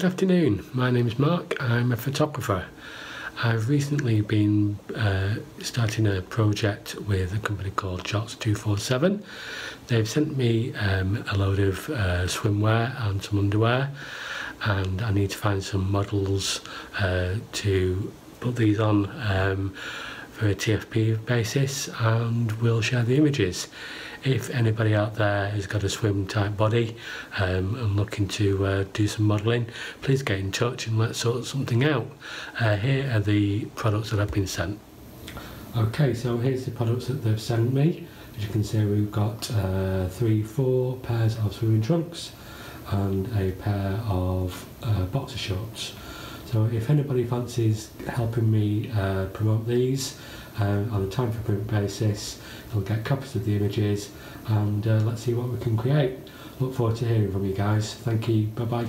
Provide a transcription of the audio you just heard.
Good afternoon, my name is Mark, I'm a photographer. I've recently been uh, starting a project with a company called Jots 247. They've sent me um, a load of uh, swimwear and some underwear and I need to find some models uh, to put these on um, for a TFP basis and we'll share the images. If anybody out there has got a swim type body um, and looking to uh, do some modelling, please get in touch and let's sort something out. Uh, here are the products that I've been sent. Okay, so here's the products that they've sent me. As you can see, we've got uh, three, four pairs of swimming trunks and a pair of uh, boxer shorts. So if anybody fancies helping me uh, promote these uh, on a time for print basis, they'll get copies of the images and uh, let's see what we can create. Look forward to hearing from you guys. Thank you. Bye bye.